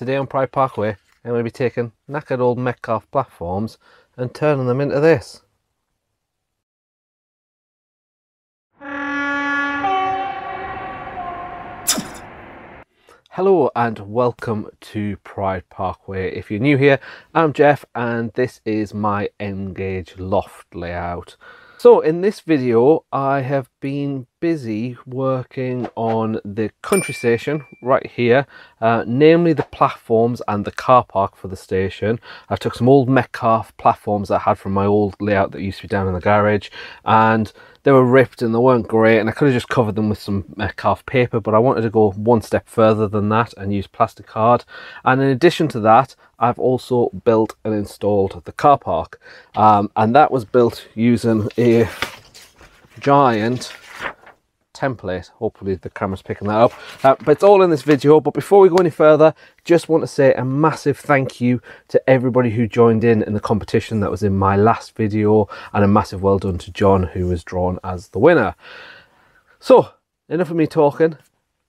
Today on Pride Parkway, I'm going to be taking knackered old Metcalfe platforms and turning them into this. Hello and welcome to Pride Parkway. If you're new here, I'm Jeff and this is my N-Gauge loft layout. So in this video, I have been busy working on the country station right here, uh, namely the platforms and the car park for the station. I took some old Metcalfe platforms I had from my old layout that used to be down in the garage and they were ripped and they weren't great and I could have just covered them with some Metcalfe paper but I wanted to go one step further than that and use plastic card and in addition to that I've also built and installed the car park um, and that was built using a giant template. Hopefully the camera's picking that up. Uh, but it's all in this video. But before we go any further just want to say a massive thank you to everybody who joined in in the competition that was in my last video and a massive well done to John who was drawn as the winner. So enough of me talking.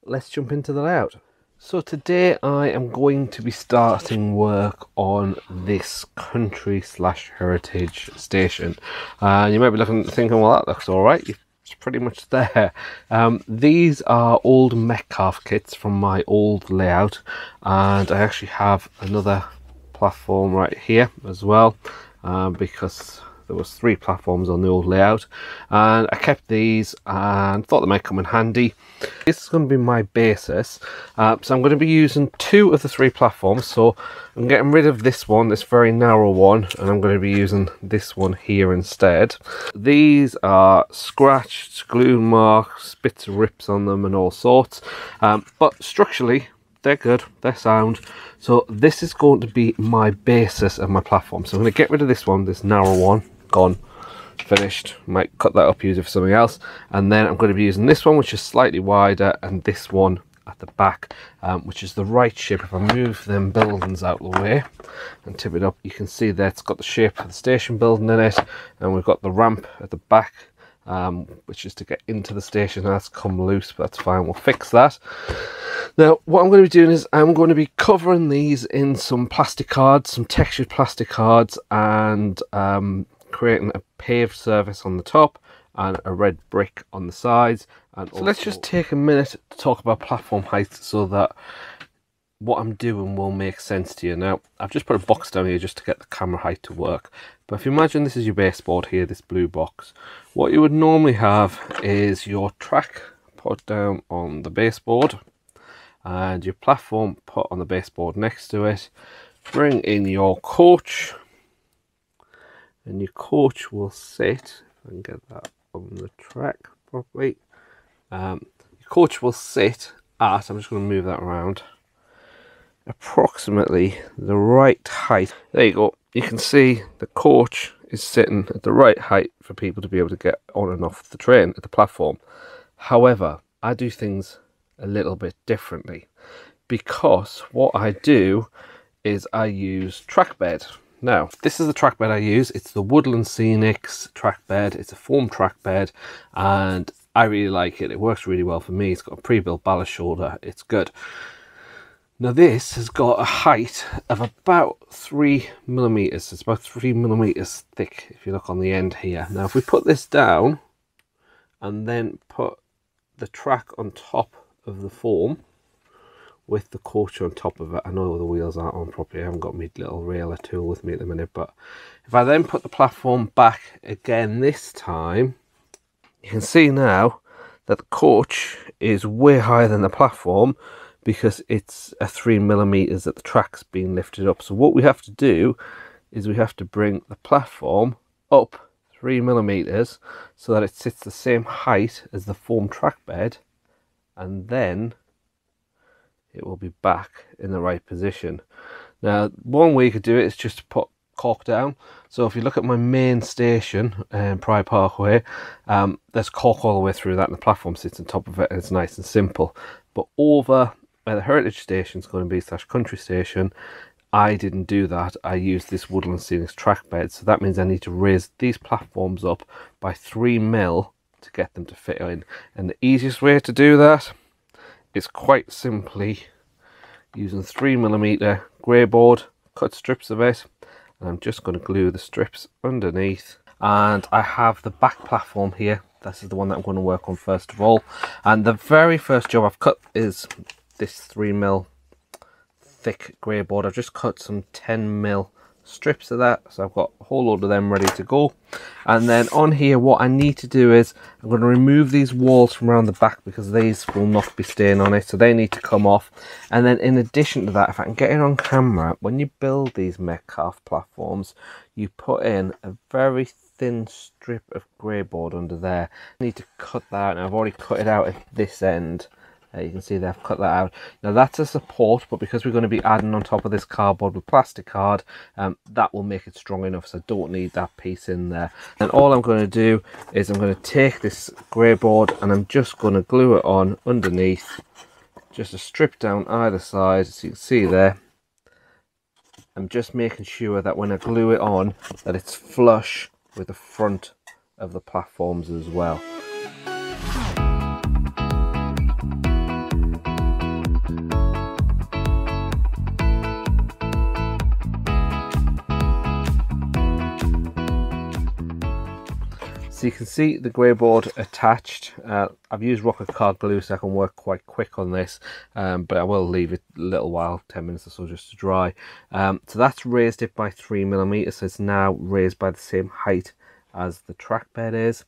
Let's jump into the layout. So today I am going to be starting work on this country slash heritage station. Uh, you might be looking thinking, well that looks alright, it's pretty much there. Um, these are old Metcalfe kits from my old layout and I actually have another platform right here as well uh, because there was three platforms on the old layout and I kept these and thought they might come in handy. This is going to be my basis uh, so I'm going to be using two of the three platforms so I'm getting rid of this one, this very narrow one and I'm going to be using this one here instead. These are scratched, glue marks, bits of rips on them and all sorts um, but structurally they're good, they're sound. So this is going to be my basis of my platform. So I'm going to get rid of this one, this narrow one, gone finished might cut that up use it for something else. And then I'm going to be using this one which is slightly wider and this one at the back um, which is the right shape. If I move them buildings out of the way and tip it up you can see that it's got the shape of the station building in it and we've got the ramp at the back um, which is to get into the station. That's come loose but that's fine. We'll fix that. Now what I'm going to be doing is I'm going to be covering these in some plastic cards some textured plastic cards and um, creating a paved surface on the top and a red brick on the sides. And so let's just take a minute to talk about platform height so that what I'm doing will make sense to you. Now, I've just put a box down here just to get the camera height to work. But if you imagine this is your baseboard here, this blue box, what you would normally have is your track put down on the baseboard and your platform put on the baseboard next to it. Bring in your coach and your coach will sit if I can get that on the track properly um, your coach will sit at I'm just going to move that around approximately the right height. There you go. You can see the coach is sitting at the right height for people to be able to get on and off the train at the platform. However I do things a little bit differently because what I do is I use track bed now, this is the track bed I use. It's the Woodland Scenics track bed. It's a foam track bed and I really like it. It works really well for me. It's got a pre-built ballast shoulder. It's good. Now this has got a height of about three millimeters. It's about three millimeters thick if you look on the end here. Now if we put this down and then put the track on top of the foam, with the coach on top of it. I know the wheels aren't on properly. I haven't got my little railer tool with me at the minute. But if I then put the platform back again this time, you can see now that the coach is way higher than the platform because it's a three millimeters that the track's being lifted up. So what we have to do is we have to bring the platform up three millimeters so that it sits the same height as the foam track bed and then it will be back in the right position. Now, one way you could do it is just to put cork down. So if you look at my main station, um, Pride Parkway, um, there's cork all the way through that and the platform sits on top of it and it's nice and simple. But over where the Heritage Station is going to be slash Country Station, I didn't do that. I used this Woodland Scenics track bed. So that means I need to raise these platforms up by 3 mil to get them to fit in. And the easiest way to do that is quite simply using 3mm grey board, cut strips of it, and I'm just going to glue the strips underneath. And I have the back platform here. This is the one that I'm going to work on first of all. And the very first job I've cut is this 3mm thick grey board. I've just cut some 10mm strips of that so I've got a whole load of them ready to go. And then on here what I need to do is I'm going to remove these walls from around the back because these will not be staying on it so they need to come off. And then in addition to that if I can get it on camera when you build these Metcalfe platforms you put in a very thin strip of grey board under there. I need to cut that and I've already cut it out at this end uh, you can see they've cut that out. Now that's a support, but because we're going to be adding on top of this cardboard with plastic card, um, that will make it strong enough, so I don't need that piece in there. And all I'm going to do is I'm going to take this grey board and I'm just going to glue it on underneath, just a strip down either side, as you can see there. I'm just making sure that when I glue it on, that it's flush with the front of the platforms as well. So you can see the grey board attached. Uh, I've used Roket Card Glue so I can work quite quick on this, um, but I will leave it a little while, 10 minutes or so just to dry. Um, so that's raised it by 3 millimeters, so it's now raised by the same height as the track bed is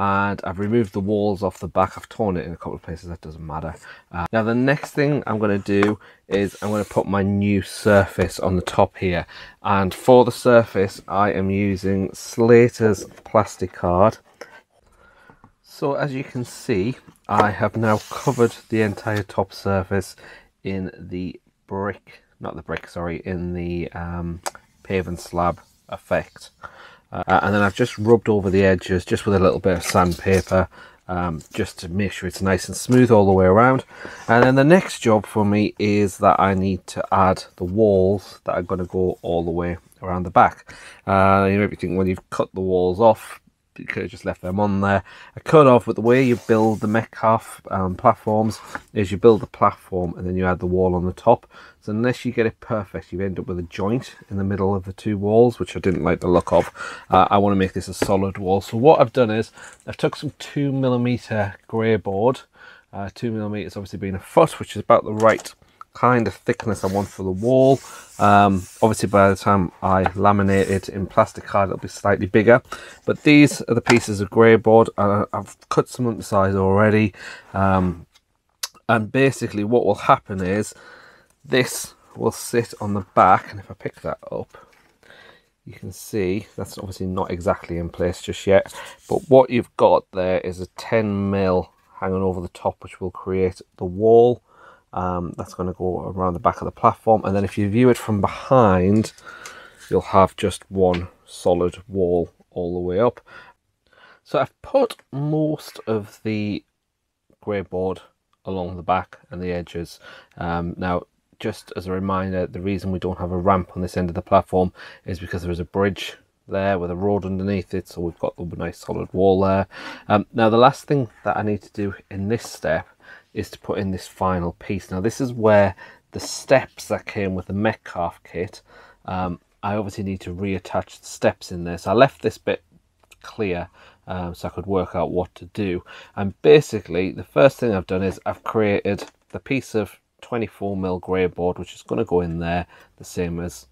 and I've removed the walls off the back. I've torn it in a couple of places. That doesn't matter. Uh, now the next thing I'm going to do is I'm going to put my new surface on the top here. And for the surface I am using Slater's plastic card. So as you can see I have now covered the entire top surface in the brick not the brick sorry in the um, pave and slab effect uh, and then I've just rubbed over the edges just with a little bit of sandpaper um, just to make sure it's nice and smooth all the way around. And then the next job for me is that I need to add the walls that are going to go all the way around the back. Uh, you might be thinking, you've cut the walls off, you could have just left them on there. I cut off, but the way you build the Metcalfe um, platforms is you build the platform and then you add the wall on the top. So unless you get it perfect, you end up with a joint in the middle of the two walls, which I didn't like the look of. Uh, I want to make this a solid wall. So what I've done is I've took some two millimeter grey board. Uh, two millimeters obviously being a foot, which is about the right kind of thickness I want for the wall. Um, obviously by the time I laminate it in plastic card it'll be slightly bigger. But these are the pieces of grey board. Uh, I've cut some of the size already. Um, and basically what will happen is this will sit on the back. And if I pick that up you can see that's obviously not exactly in place just yet. But what you've got there is a 10 mil hanging over the top which will create the wall um, that's going to go around the back of the platform. And then if you view it from behind you'll have just one solid wall all the way up. So I've put most of the grey board along the back and the edges. Um, now just as a reminder the reason we don't have a ramp on this end of the platform is because there is a bridge there with a road underneath it so we've got the nice solid wall there. Um, now the last thing that I need to do in this step is to put in this final piece. Now this is where the steps that came with the Metcalfe kit, um, I obviously need to reattach the steps in there. So I left this bit clear um, so I could work out what to do. And basically the first thing I've done is I've created the piece of 24 mil grey board which is going to go in there the same as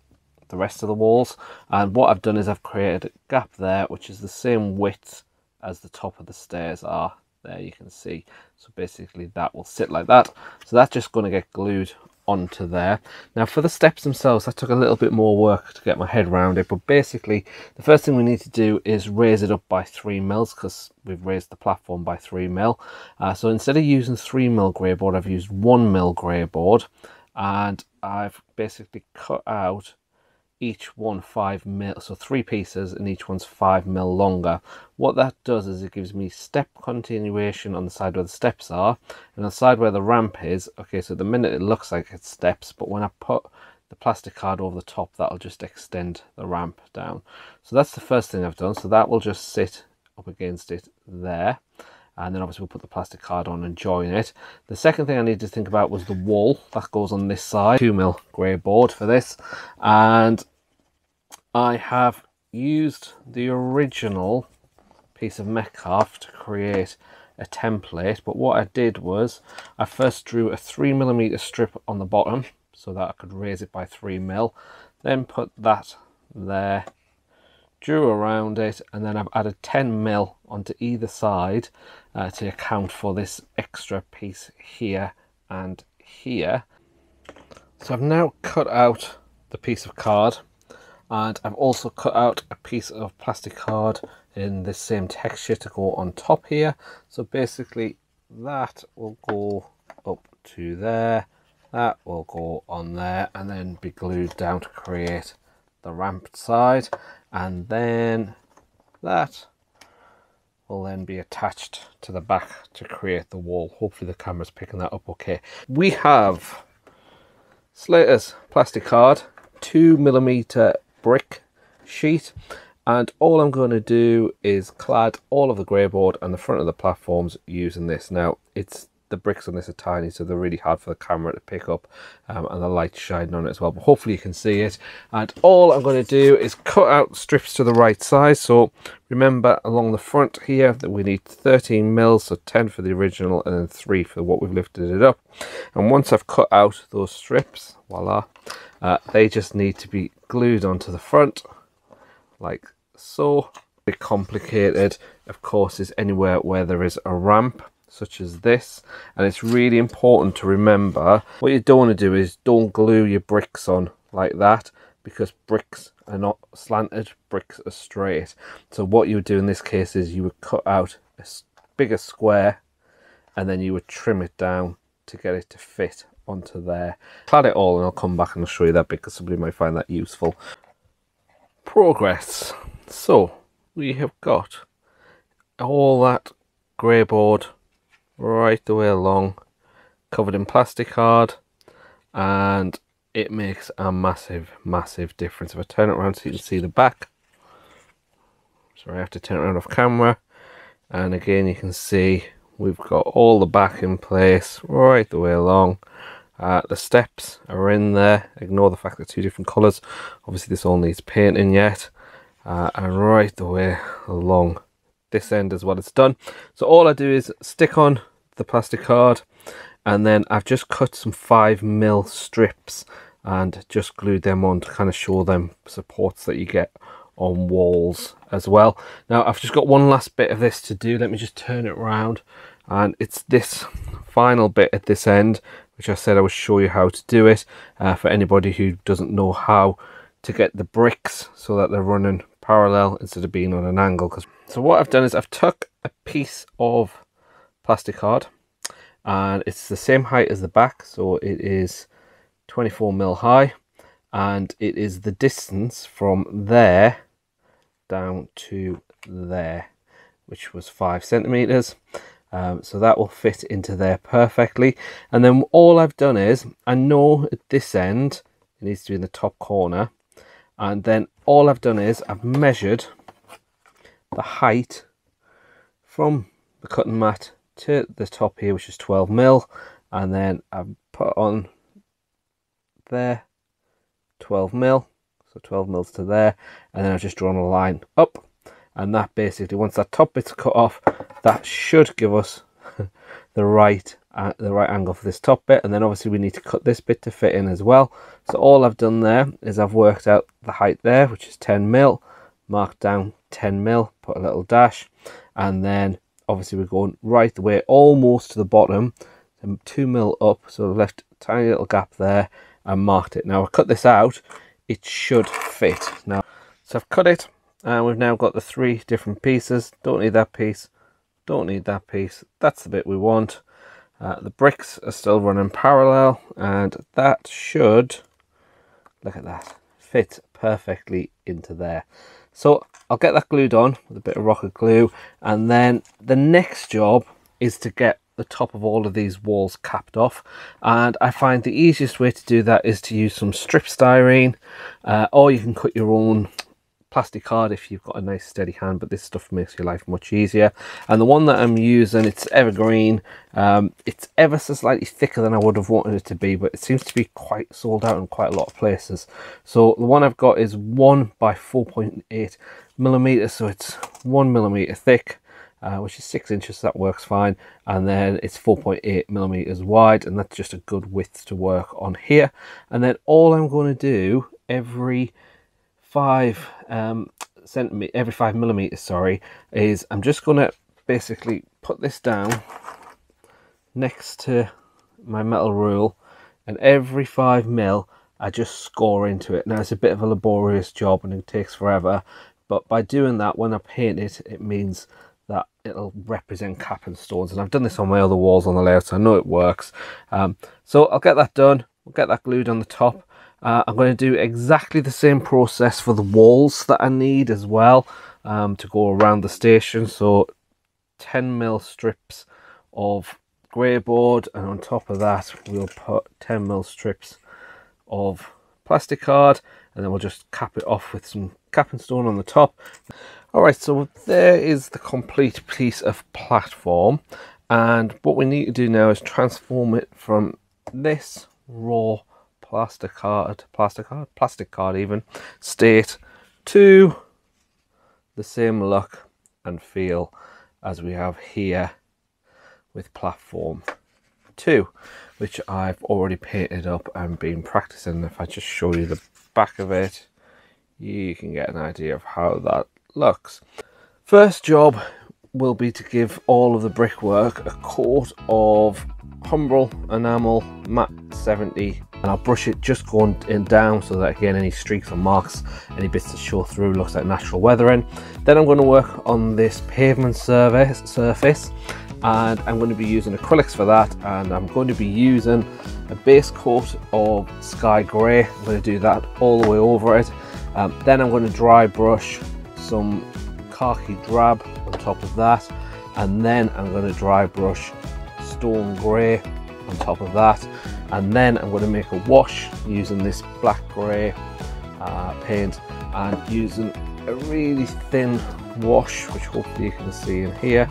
the rest of the walls and what I've done is I've created a gap there which is the same width as the top of the stairs are there you can see. So basically that will sit like that. So that's just going to get glued onto there. Now for the steps themselves that took a little bit more work to get my head around it but basically the first thing we need to do is raise it up by three mils because we've raised the platform by three mil. Uh, so instead of using three mil grey board i've used one mil grey board and i've basically cut out each one five mil so three pieces and each one's five mil longer. What that does is it gives me step continuation on the side where the steps are and the side where the ramp is. Okay so the minute it looks like it's steps but when i put the plastic card over the top that'll just extend the ramp down. So that's the first thing i've done. So that will just sit up against it there and then obviously we'll put the plastic card on and join it. The second thing I needed to think about was the wall that goes on this side, 2 mil grey board for this, and I have used the original piece of Metcalfe to create a template but what I did was I first drew a 3 millimeter strip on the bottom so that I could raise it by 3 mil then put that there drew around it and then I've added 10 mil onto either side uh, to account for this extra piece here and here. So I've now cut out the piece of card and I've also cut out a piece of plastic card in the same texture to go on top here. So basically that will go up to there that will go on there and then be glued down to create the ramped side and then that will then be attached to the back to create the wall hopefully the camera's picking that up okay we have Slater's plastic card two millimeter brick sheet and all I'm going to do is clad all of the grey board and the front of the platforms using this. Now it's the bricks on this are tiny so they're really hard for the camera to pick up um, and the light shining on it as well but hopefully you can see it. And all I'm going to do is cut out strips to the right size so remember along the front here that we need 13 mils so 10 for the original and then 3 for what we've lifted it up. And once I've cut out those strips voila uh, they just need to be glued onto the front like so. Complicated, of course, is anywhere where there is a ramp such as this. And it's really important to remember what you don't want to do is don't glue your bricks on like that because bricks are not slanted bricks are straight. So what you would do in this case is you would cut out a bigger square and then you would trim it down to get it to fit onto there. Clad it all and I'll come back and I'll show you that because somebody might find that useful. Progress. So we have got all that grey board right the way along covered in plastic hard, and it makes a massive massive difference. If I turn it around so you can see the back. So I have to turn it around off camera. And again you can see we've got all the back in place right the way along. Uh, the steps are in there. Ignore the fact they're two different colors obviously this all needs painting yet. Uh, and right the way along. This end is what it's done. So all I do is stick on the plastic card. And then I've just cut some 5 mil strips and just glued them on to kind of show them supports that you get on walls as well. Now I've just got one last bit of this to do. Let me just turn it around and it's this final bit at this end which I said I would show you how to do it uh, for anybody who doesn't know how to get the bricks so that they're running parallel instead of being on an angle. So what I've done is I've took a piece of plastic card and it's the same height as the back. So it is 24 mil high and it is the distance from there down to there, which was five centimeters. Um, so that will fit into there perfectly. And then all I've done is, I know at this end, it needs to be in the top corner and then all I've done is I've measured the height from the cutting mat to the top here which is 12 mil and then I've put on there 12 mil so 12 mils to there and then I've just drawn a line up and that basically once that top bit's cut off that should give us the right uh, the right angle for this top bit and then obviously we need to cut this bit to fit in as well. So all I've done there is I've worked out the height there which is 10 mil marked down 10 mil put a little dash and then obviously we're going right the way almost to the bottom. 2 mil up so I've left a tiny little gap there and marked it. Now I cut this out it should fit. Now so I've cut it and we've now got the three different pieces. Don't need that piece. Don't need that piece. That's the bit we want. Uh, the bricks are still running parallel and that should, look at that, fit perfectly into there. So I'll get that glued on with a bit of rocket glue and then the next job is to get the top of all of these walls capped off. And I find the easiest way to do that is to use some strip styrene uh, or you can cut your own Plasticard if you've got a nice steady hand but this stuff makes your life much easier. And the one that I'm using it's evergreen. Um, it's ever so slightly thicker than I would have wanted it to be but it seems to be quite sold out in quite a lot of places. So the one I've got is 1 by 4.8 millimeters so it's 1 millimeter thick uh, which is six inches so that works fine. And then it's 4.8 millimeters wide and that's just a good width to work on here. And then all I'm going to do every five um, centimeter every five millimeters sorry is I'm just going to basically put this down next to my metal rule and every five mil I just score into it. Now it's a bit of a laborious job and it takes forever but by doing that when I paint it it means that it'll represent cap and stones and I've done this on my other walls on the layout so I know it works. Um, so I'll get that done. We'll get that glued on the top uh, I'm going to do exactly the same process for the walls that I need as well um, to go around the station. So 10 mil strips of grey board and on top of that we'll put 10 mil strips of plastic card and then we'll just cap it off with some capping stone on the top. Alright, so there is the complete piece of platform and what we need to do now is transform it from this raw plastic card, plastic card, plastic card even, state to the same look and feel as we have here with platform 2 which I've already painted up and been practicing if I just show you the back of it you can get an idea of how that looks. First job will be to give all of the brickwork a coat of Humbrol enamel matte 70 and I'll brush it just going in down so that again any streaks or marks any bits that show through looks like natural weathering. Then I'm going to work on this pavement surface surface and I'm going to be using acrylics for that and I'm going to be using a base coat of sky grey. I'm going to do that all the way over it. Um, then I'm going to dry brush some khaki drab on top of that and then I'm going to dry brush stone grey on top of that and then I'm going to make a wash using this black grey uh, paint and using a really thin wash which hopefully you can see in here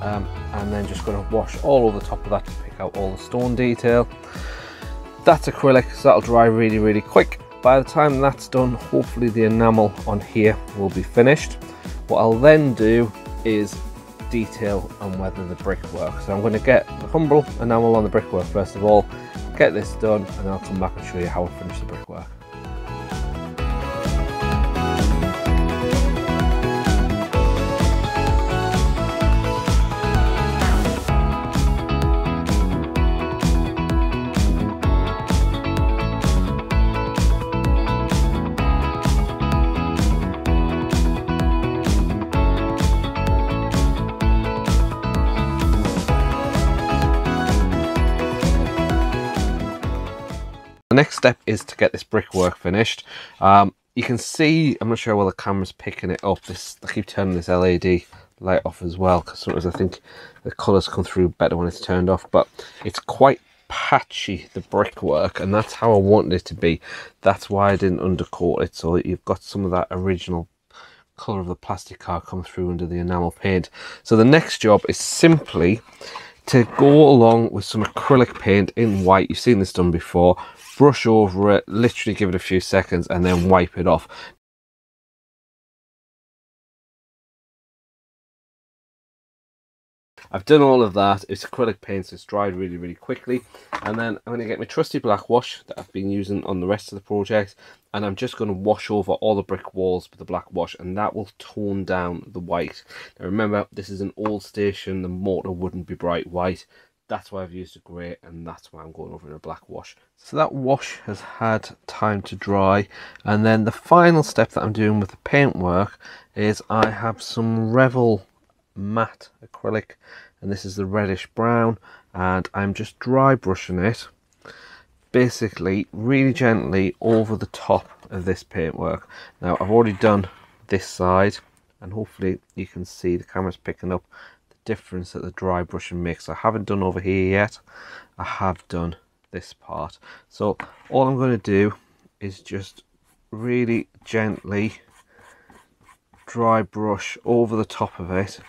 um, and then just going to wash all over the top of that to pick out all the stone detail that's acrylic so that'll dry really really quick by the time that's done, hopefully the enamel on here will be finished. What I'll then do is detail and weather the brickwork. So I'm going to get the Humbrol enamel on the brickwork first of all, get this done, and I'll come back and show you how I finish the brickwork. Step is to get this brickwork finished. Um, you can see, I'm not sure whether the camera's picking it up. This I keep turning this LED light off as well because sometimes I think the colours come through better when it's turned off. But it's quite patchy, the brickwork, and that's how I wanted it to be. That's why I didn't undercoat it, so you've got some of that original colour of the plastic car come through under the enamel paint. So the next job is simply to go along with some acrylic paint in white. You've seen this done before brush over it, literally give it a few seconds and then wipe it off. I've done all of that. It's acrylic paint, so it's dried really, really quickly. And then I'm going to get my trusty black wash that I've been using on the rest of the project. And I'm just going to wash over all the brick walls with the black wash. And that will tone down the white. Now remember, this is an old station. The mortar wouldn't be bright white that's why I've used a grey and that's why I'm going over in a black wash. So that wash has had time to dry and then the final step that I'm doing with the paintwork is I have some Revell matte acrylic and this is the reddish brown and I'm just dry brushing it basically really gently over the top of this paintwork. Now I've already done this side and hopefully you can see the camera's picking up difference that the dry brushing makes. I haven't done over here yet. I have done this part. So all I'm going to do is just really gently dry brush over the top of it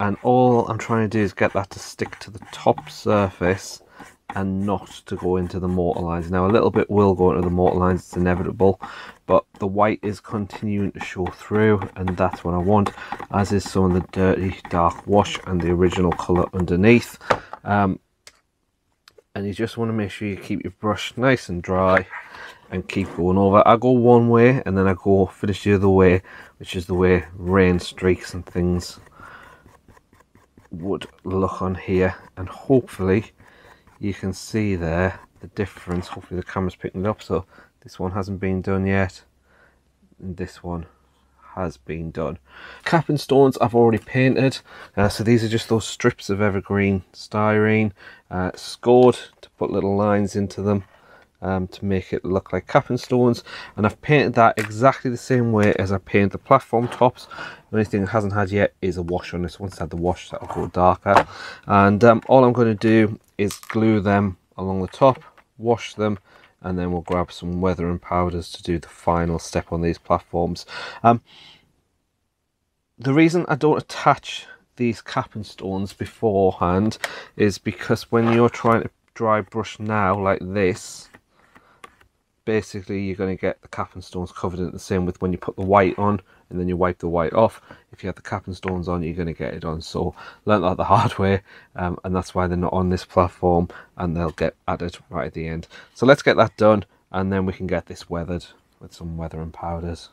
and all I'm trying to do is get that to stick to the top surface and not to go into the mortar lines. Now a little bit will go into the mortar lines, it's inevitable, but the white is continuing to show through and that's what I want, as is some of the dirty dark wash and the original colour underneath. Um, and you just want to make sure you keep your brush nice and dry and keep going over. I go one way and then I go finish the other way, which is the way rain streaks and things would look on here and hopefully you can see there the difference. Hopefully the camera's picking it up. So this one hasn't been done yet. And this one has been done. Capping stones I've already painted. Uh, so these are just those strips of evergreen styrene uh, scored to put little lines into them um, to make it look like capping stones. And I've painted that exactly the same way as I paint the platform tops. The only thing it hasn't had yet is a wash on this once I had the wash that'll go darker. And um, all I'm going to do is glue them along the top wash them and then we'll grab some weathering powders to do the final step on these platforms. Um, the reason I don't attach these capping stones beforehand is because when you're trying to dry brush now like this basically you're going to get the cap and stones covered in the same with when you put the white on and then you wipe the white off. If you have the cap and stones on you're going to get it on. So learn that the hard way um, and that's why they're not on this platform and they'll get added right at the end. So let's get that done and then we can get this weathered with some weathering powders.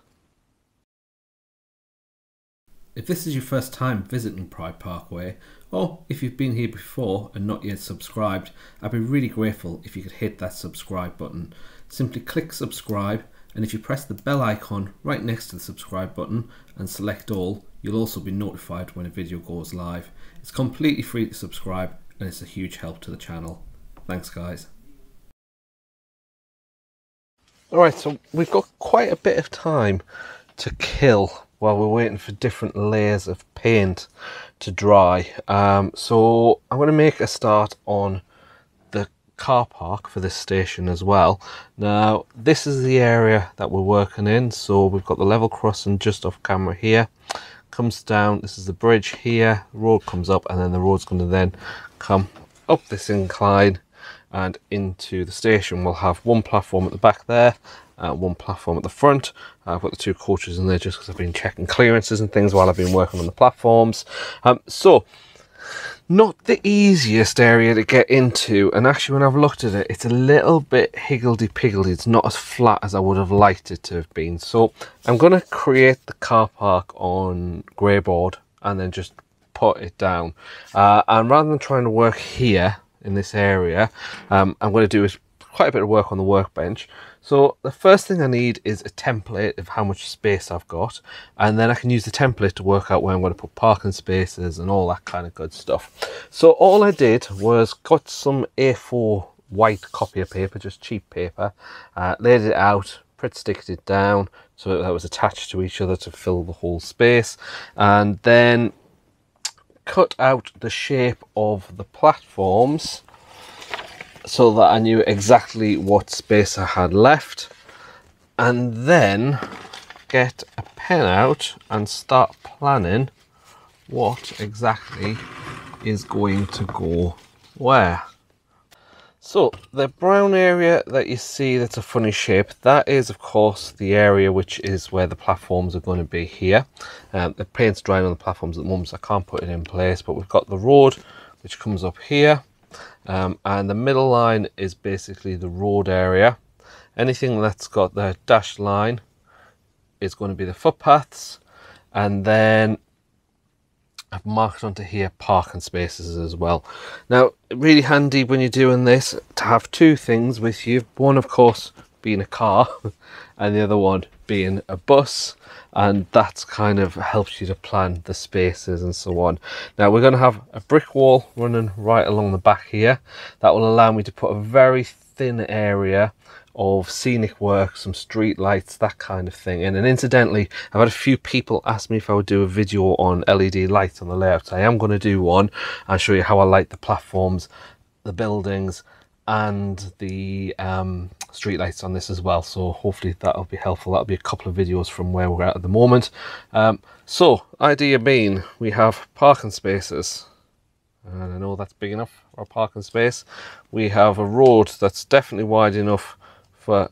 If this is your first time visiting Pride Parkway, or if you've been here before and not yet subscribed, I'd be really grateful if you could hit that subscribe button. Simply click subscribe and if you press the bell icon right next to the subscribe button and select all, you'll also be notified when a video goes live. It's completely free to subscribe and it's a huge help to the channel. Thanks guys. Alright, so we've got quite a bit of time to kill while we're waiting for different layers of paint to dry. Um, so I'm going to make a start on the car park for this station as well. Now this is the area that we're working in. So we've got the level crossing just off camera here. Comes down, this is the bridge here, road comes up and then the road's going to then come up this incline and into the station. We'll have one platform at the back there uh, one platform at the front. I've got the two quarters in there just because I've been checking clearances and things while I've been working on the platforms. Um, so, not the easiest area to get into and actually when I've looked at it it's a little bit higgledy-piggledy. It's not as flat as I would have liked it to have been. So I'm going to create the car park on greyboard and then just put it down. Uh, and rather than trying to work here in this area um, I'm going to do quite a bit of work on the workbench so the first thing I need is a template of how much space I've got and then I can use the template to work out where I'm going to put parking spaces and all that kind of good stuff. So all I did was got some A4 white copier paper, just cheap paper, uh, laid it out, pretty sticked it down so that was attached to each other to fill the whole space and then cut out the shape of the platforms so that I knew exactly what space I had left and then get a pen out and start planning what exactly is going to go where. So the brown area that you see that's a funny shape, that is of course the area which is where the platforms are going to be here. Um, the paint's drying on the platforms at the moment so I can't put it in place but we've got the road which comes up here um, and the middle line is basically the road area. Anything that's got the dashed line is going to be the footpaths. And then I've marked onto here parking spaces as well. Now, really handy when you're doing this to have two things with you. One, of course, being a car and the other one being a bus and that kind of helps you to plan the spaces and so on. Now we're going to have a brick wall running right along the back here. That will allow me to put a very thin area of scenic work, some street lights, that kind of thing. And, and incidentally, I've had a few people ask me if I would do a video on LED lights on the layouts. I am going to do one and show you how I light the platforms, the buildings, and the um, street lights on this as well so hopefully that'll be helpful. That'll be a couple of videos from where we're at at the moment. Um, so idea being we have parking spaces. And I know that's big enough for a parking space. We have a road that's definitely wide enough for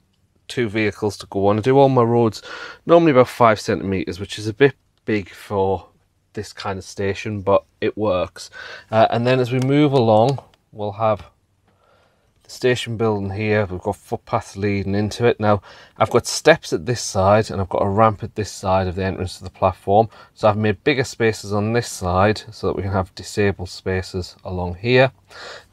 two vehicles to go on. I do all my roads normally about five centimeters which is a bit big for this kind of station but it works. Uh, and then as we move along we'll have station building here. We've got footpaths leading into it. Now i've got steps at this side and i've got a ramp at this side of the entrance to the platform. So i've made bigger spaces on this side so that we can have disabled spaces along here.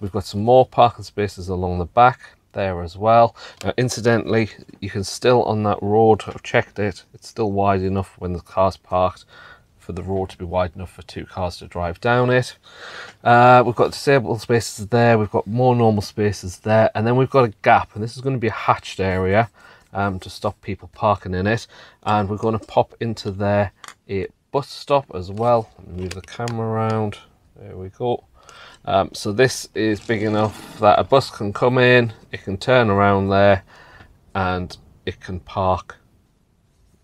We've got some more parking spaces along the back there as well. Now incidentally you can still on that road i've checked it it's still wide enough when the car's parked for the road to be wide enough for two cars to drive down it. Uh, we've got disabled spaces there, we've got more normal spaces there, and then we've got a gap, and this is going to be a hatched area um, to stop people parking in it. And we're going to pop into there a bus stop as well. Move the camera around. There we go. Um, so this is big enough that a bus can come in, it can turn around there, and it can park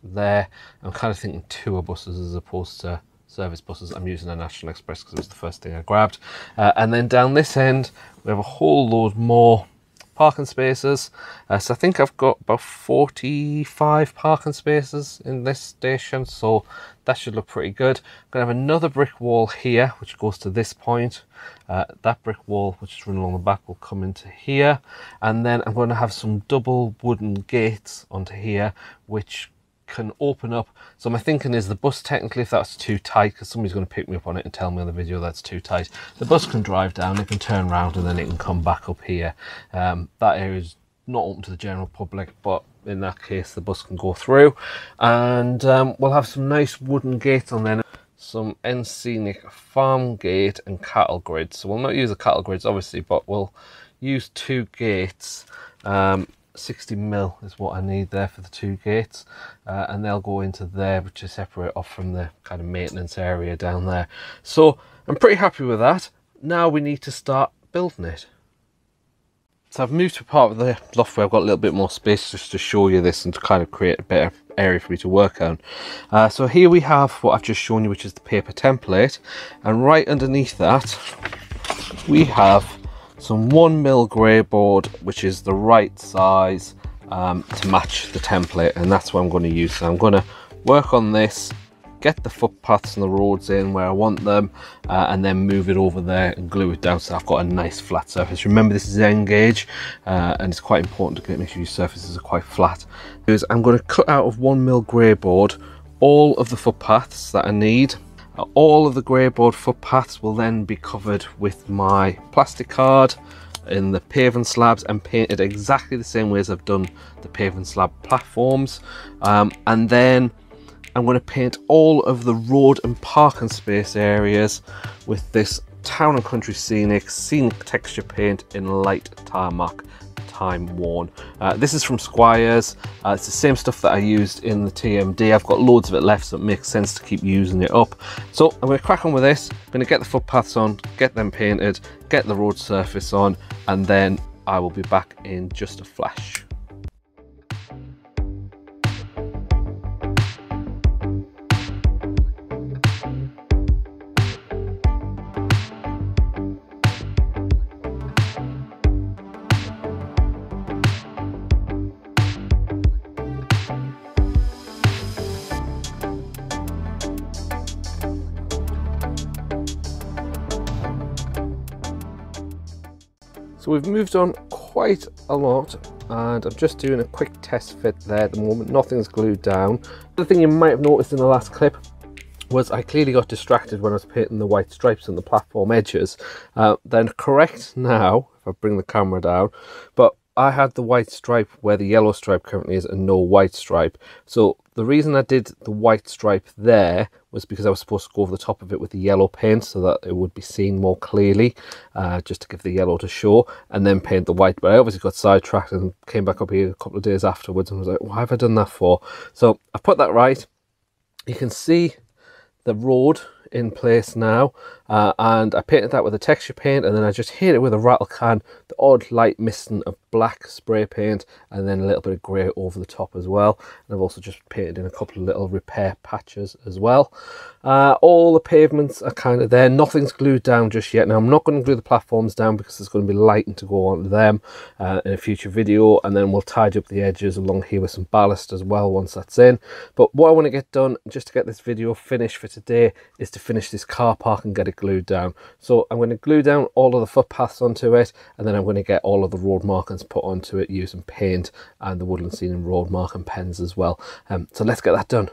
there. I'm kind of thinking tour buses as opposed to service buses. I'm using a National Express because it was the first thing I grabbed. Uh, and then down this end, we have a whole load more parking spaces. Uh, so I think I've got about 45 parking spaces in this station. So that should look pretty good. I'm to have another brick wall here, which goes to this point. Uh, that brick wall, which is running along the back, will come into here. And then I'm going to have some double wooden gates onto here, which can open up. So my thinking is the bus technically, if that's too tight, because somebody's going to pick me up on it and tell me on the video that's too tight, the bus can drive down, it can turn around and then it can come back up here. Um, that area is not open to the general public, but in that case the bus can go through. And um, we'll have some nice wooden gates on there some Enscenic farm gate and cattle grids. So we'll not use the cattle grids obviously, but we'll use two gates. Um, 60 mil is what I need there for the two gates uh, and they'll go into there which is separate off from the kind of maintenance area down there so I'm pretty happy with that now we need to start building it so I've moved to a part of the loft where I've got a little bit more space just to show you this and to kind of create a better area for me to work on. Uh, so here we have what I've just shown you, which is the paper template. And right underneath that, we have some one mil grey board which is the right size um, to match the template and that's what I'm going to use. So I'm going to work on this get the footpaths and the roads in where I want them uh, and then move it over there and glue it down so I've got a nice flat surface. Remember this is N-Gauge uh, and it's quite important to make sure your surfaces are quite flat. Is I'm going to cut out of one mil grey board all of the footpaths that I need all of the grey board footpaths will then be covered with my plastic card in the paving slabs and painted exactly the same way as I've done the paving slab platforms. Um, and then I'm going to paint all of the road and parking space areas with this Town and Country Scenic Scenic Texture Paint in light tarmac time worn. Uh, this is from Squires. Uh, it's the same stuff that I used in the TMD. I've got loads of it left, so it makes sense to keep using it up. So I'm going to crack on with this. I'm going to get the footpaths on, get them painted, get the road surface on, and then I will be back in just a flash. So we've moved on quite a lot and I'm just doing a quick test fit there at the moment. Nothing's glued down. The thing you might have noticed in the last clip was I clearly got distracted when I was painting the white stripes on the platform edges. Uh, then correct now, if I bring the camera down, but I had the white stripe where the yellow stripe currently is and no white stripe. So the reason I did the white stripe there was because I was supposed to go over the top of it with the yellow paint so that it would be seen more clearly, uh, just to give the yellow to show, and then paint the white. But I obviously got sidetracked and came back up here a couple of days afterwards and was like, why have I done that for? So I put that right. You can see the road in place now uh, and I painted that with a texture paint and then I just hit it with a rattle can, the odd light misting of black spray paint and then a little bit of grey over the top as well. And I've also just painted in a couple of little repair patches as well. Uh, all the pavements are kind of there, nothing's glued down just yet. Now I'm not going to glue the platforms down because there's going to be lighting to go onto them uh, in a future video and then we'll tidy up the edges along here with some ballast as well once that's in. But what I want to get done just to get this video finished for today is to finish this car park and get it glued down. So I'm going to glue down all of the footpaths onto it and then I'm going to get all of the road markings put onto it using paint and the Woodland Scenics road marking pens as well. Um, so let's get that done.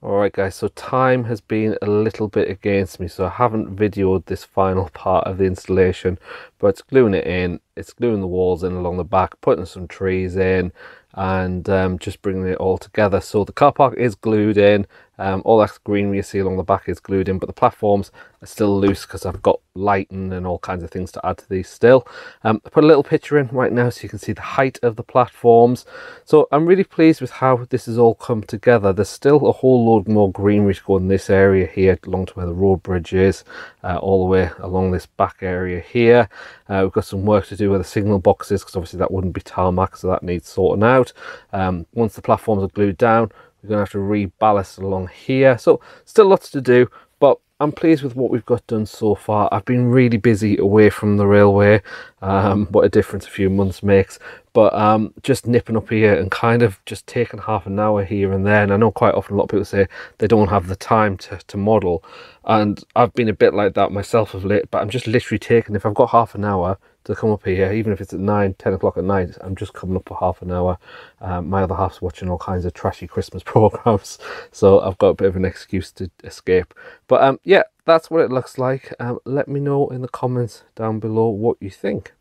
Alright guys, so time has been a little bit against me, so I haven't videoed this final part of the installation, but it's gluing it in, it's gluing the walls in along the back, putting some trees in, and um, just bringing it all together. So the car park is glued in, um, all that greenery you see along the back is glued in, but the platforms are still loose because I've got lighting and all kinds of things to add to these still. Um, I put a little picture in right now so you can see the height of the platforms. So I'm really pleased with how this has all come together. There's still a whole load more greenery to go in this area here along to where the road bridge is, uh, all the way along this back area here. Uh, we've got some work to do with the signal boxes because obviously that wouldn't be tarmac, so that needs sorting out. Um, once the platforms are glued down, we're going to have to reballast along here. So still lots to do, but I'm pleased with what we've got done so far. I've been really busy away from the railway. Um, what a difference a few months makes. But um, just nipping up here and kind of just taking half an hour here and there. And I know quite often a lot of people say they don't have the time to, to model. And I've been a bit like that myself of late. But I'm just literally taking, if I've got half an hour, to come up here, even if it's at 9, 10 o'clock at night, I'm just coming up for half an hour. Um, my other half's watching all kinds of trashy Christmas programs, so I've got a bit of an excuse to escape. But um, yeah, that's what it looks like. Um, let me know in the comments down below what you think.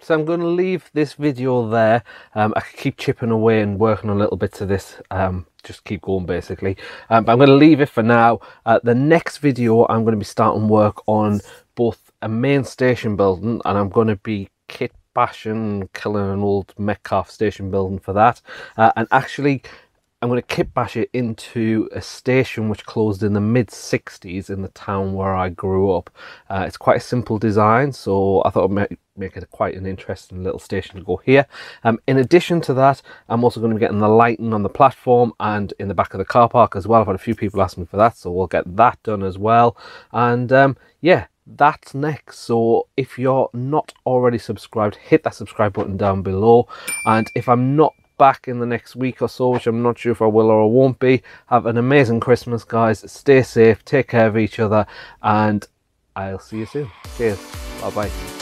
So I'm going to leave this video there. Um, I could keep chipping away and working on little bits of this. Um, just keep going basically. Um, but I'm going to leave it for now. Uh, the next video I'm going to be starting work on both a main station building and I'm going to be kit bashing, killing an old Metcalfe station building for that. Uh, and actually, I'm going to kit bash it into a station which closed in the mid 60s in the town where I grew up. Uh, it's quite a simple design, so I thought I'd make it quite an interesting little station to go here. Um, in addition to that, I'm also going to be getting the lighting on the platform and in the back of the car park as well. I've had a few people ask me for that, so we'll get that done as well. And um, yeah, that's next. So if you're not already subscribed hit that subscribe button down below. And if i'm not back in the next week or so which i'm not sure if i will or I won't be have an amazing christmas guys. Stay safe take care of each other and i'll see you soon. Cheers. Bye bye